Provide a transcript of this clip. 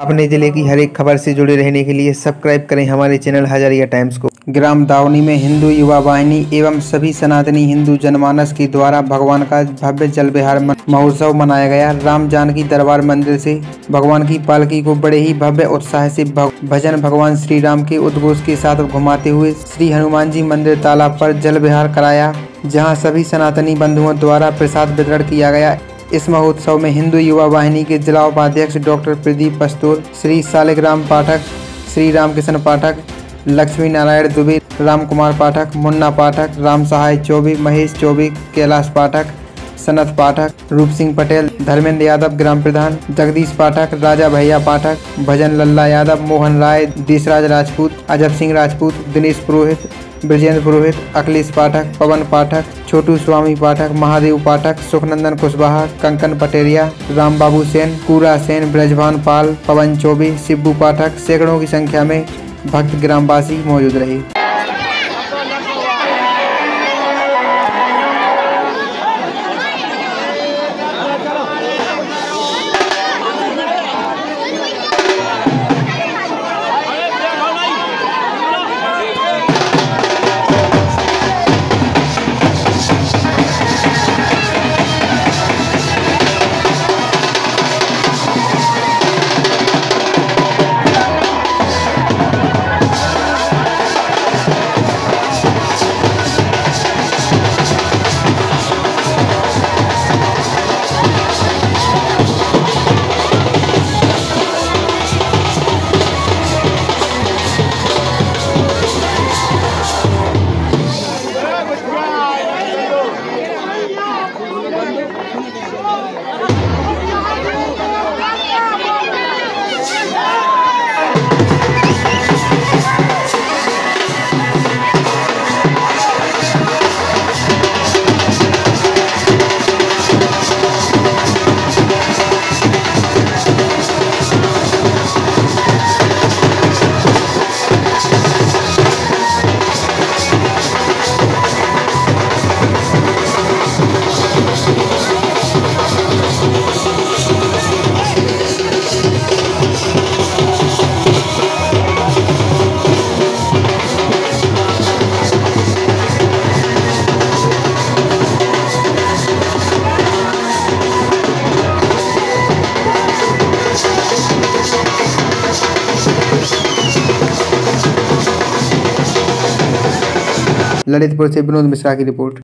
अपने ज़िले की हर एक खबर से जुड़े रहने के लिए सब्सक्राइब करें हमारे चैनल हजारिया टाइम्स को। ग्राम दावनी में हिंदू युवा वाहिनी एवं सभी सनातनी हिंदू जनमानस के द्वारा भगवान का भव्य जल विहार महोत्सव मनाया गया। राम जानकी दरबार मंदिर से भगवान की पालकी को बड़े ही भव्य उत्साह से भजन भगवान श्री राम के उद्घोष के साथ घुमाते हुए श्री हनुमान जी मंदिर तालाब पर जल विहार कराया, जहाँ सभी सनातनी बंधुओं द्वारा प्रसाद वितरण किया गया। इस महोत्सव में हिंदू युवा वाहिनी के जिला उपाध्यक्ष डॉक्टर प्रदीप पस्तूर श्री सालिग्राम पाठक, श्री रामकिशन पाठक, लक्ष्मी नारायण दुबे, राम कुमार पाठक, मुन्ना पाठक, राम सहाय चौबे, महेश चौबे, कैलाश पाठक, सनत पाठक रूप सिंह पटेल, धर्मेंद्र यादव ग्राम प्रधान, जगदीश पाठक, राजा भैया पाठक, भजन लल्ला यादव, मोहन राय, देशराज राजपूत, अजब सिंह राजपूत, दिनेश पुरोहित ब्रजेंद्र पुरोहित, अखिलेश पाठक, पवन पाठक, छोटू स्वामी पाठक, महादेव पाठक, सुखनंदन कुशवाहा, कंकन पटेरिया राम बाबू सेन, कूरा सेन, ब्रजभान पाल, पवन चौबे, सिब्बू पाठक, सैकड़ों की संख्या में भक्त ग्रामवासी मौजूद रहे। ललितपुर से विनोद मिश्रा की रिपोर्ट।